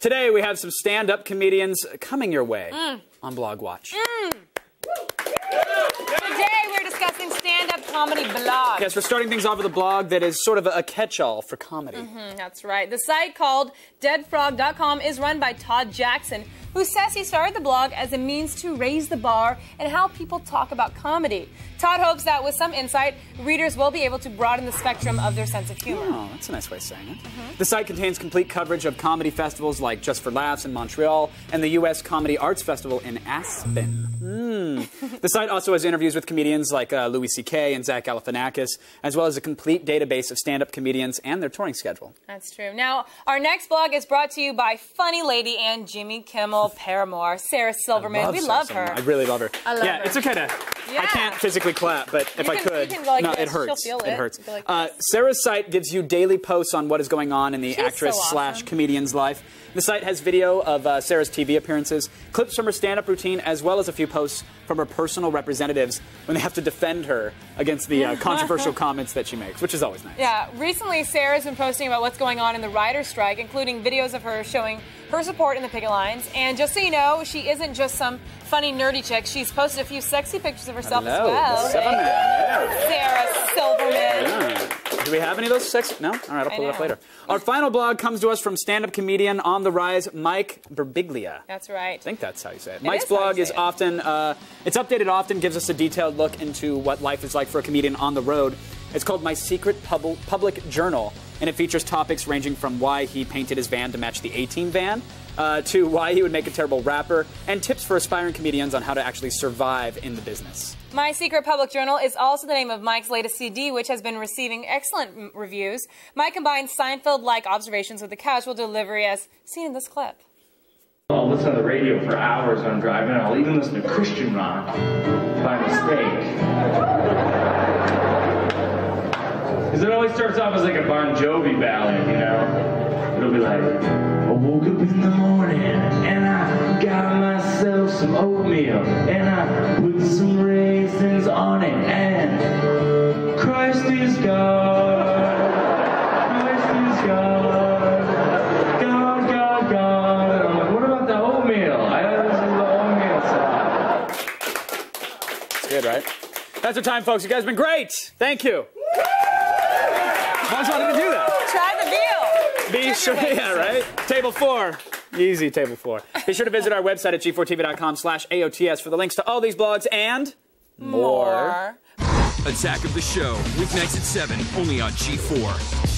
Today we have some stand-up comedians coming your way mm. on Blog Watch. Today we're stand-up comedy blogs. Yes, we're starting things off with a blog that is sort of a catch-all for comedy. That's right. The site called deadfrog.com is run by Todd Jackson, who says he started the blog as a means to raise the bar and how people talk about comedy. Todd hopes that with some insight, readers will be able to broaden the spectrum of their sense of humor. Oh, that's a nice way of saying it. The site contains complete coverage of comedy festivals like Just for Laughs in Montreal and the U.S. Comedy Arts Festival in Aspen. Mm. the site also has interviews with comedians like uh, Louis C.K. and Zach Galifianakis, as well as a complete database of stand-up comedians and their touring schedule. That's true. Now, our next blog is brought to you by funny lady and Jimmy Kimmel paramour, Sarah Silverman. we Sarah love Silverman. her. I really love her. I love yeah, her. it's okay to. Yeah. I can't physically clap, but if You I can- could, can like no, it hurts. Feel it. hurts. Like uh. Sarah's site gives you daily posts on what is going on in the She's actress so awesome. slash comedian's life. The site has video of uh, Sarah's TV appearances, clips from her stand-up routine, as well as a few posts from her personal representatives when they have to defend her against the uh, controversial comments that she makes, which is always nice. Yeah, recently Sarah's been posting about what's going on in the writer's strike, including videos of her showing her support in the picket lines. And just so you know, she isn't just some funny nerdy chick. She's posted a few sexy pictures of herself Hello, as well. Silverman. Yeah. Sarah Silverman. Ah. Do we have any of those six? No? All right, I'll pull it up later. Our final blog comes to us from stand-up comedian on the rise, Mike Birbiglia. That's right. I think that's how you say it. It Mike's is blog is it. often, uh, it's updated often, gives us a detailed look into what life is like for a comedian on the road. It's called My Secret Pub- Public Journal, and it features topics ranging from why he painted his van to match the A-Team van, uh, to why he would make a terrible rapper, and tips for aspiring comedians on how to actually survive in the business. My Secret Public Journal is also the name of Mike's latest CD, which has been receiving excellent mm, reviews. Mike combines Seinfeld like observations with the casual delivery as seen in this clip. I'll listen to the radio for hours when I'm driving. I'll even listen to Christian rock by mistake. Because it always starts off as like a Bon Jovi ballad, you know? It'll be like, I woke up in the morning and I got myself some oatmeal and I put some raisins on it and Christ is God. Christ is God. Good, right? That's our time, folks. You guys have been great. Thank you. I just wanted to do that. Try the veal. Be sure, yeah, right? Table four. Easy, table four. Be sure to visit our website at g4tv.com slash AOTS for the links to all these blogs and more. More. Attack of the Show, weeknights at 7, only on G4.